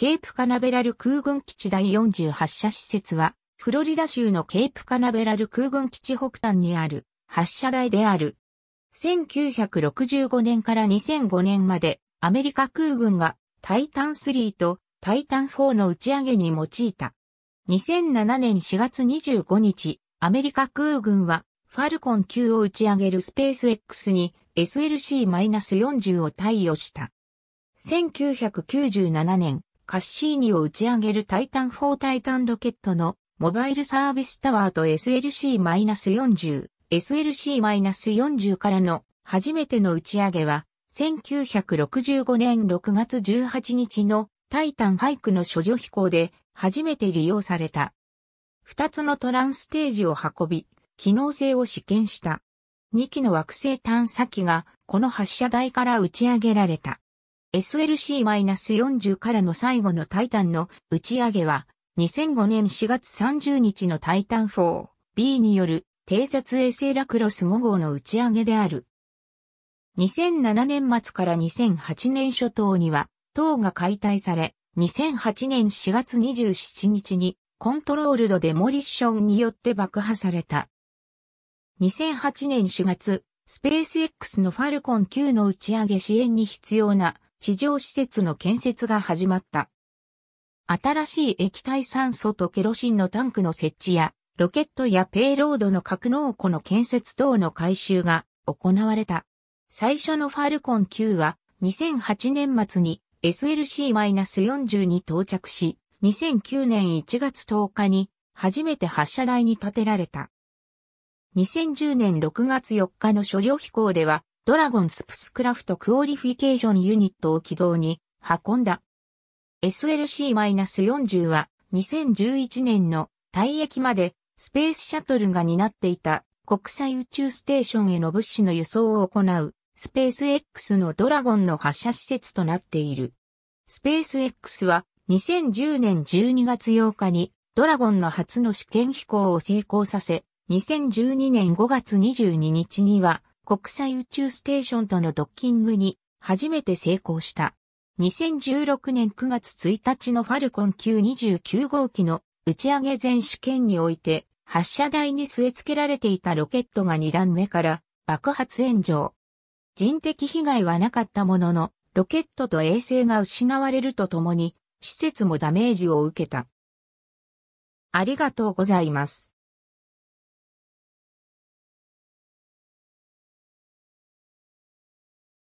ケープカナベラル空軍基地第40発射施設は、フロリダ州のケープカナベラル空軍基地北端にある発射台である。1965年から2005年までアメリカ空軍がタイタン3とタイタン4の打ち上げに用いた。2007年4月25日、アメリカ空軍はファルコン9を打ち上げるスペース X に SLC-40 を貸与した。1997年、カッシーニを打ち上げるタイタン4タイタンロケットのモバイルサービスタワーと SLC-40、SLC-40 からの初めての打ち上げは、1965年6月18日のタイタンハイクの処女飛行で初めて利用された。二つのトランステージを運び、機能性を試験した。2機の惑星探査機がこの発射台から打ち上げられた。SLC-40 からの最後のタイタンの打ち上げは2005年4月30日のタイタン 4B による偵察衛星ラクロス5号の打ち上げである。2007年末から2008年初頭には、塔が解体され、2008年4月27日にコントロールドデモリッションによって爆破された。2008年4月、スペース X のファルコン9の打ち上げ支援に必要な地上施設の建設が始まった。新しい液体酸素とケロシンのタンクの設置や、ロケットやペイロードの格納庫の建設等の改修が行われた。最初のファルコン9は2008年末に SLC-40 に到着し、2009年1月10日に初めて発射台に建てられた。2010年6月4日の処女飛行では、 Dragon Spacecraft Qualification Unit を軌道に運んだ。SLC-40 は2011年の退役までスペースシャトルが担っていた国際宇宙ステーションへの物資の輸送を行うスペース X のドラゴンの発射施設となっている。スペース X は2010年12月8日にドラゴンの初の試験飛行を成功させ、2012年5月22日には国際宇宙ステーションとのドッキングに初めて成功した。2016年9月1日のファルコン929号機の打ち上げ前試験において発射台に据え付けられていたロケットが2段目から爆発炎上。人的被害はなかったものの、ロケットと衛星が失われるとともに、施設もダメージを受けた。ありがとうございます。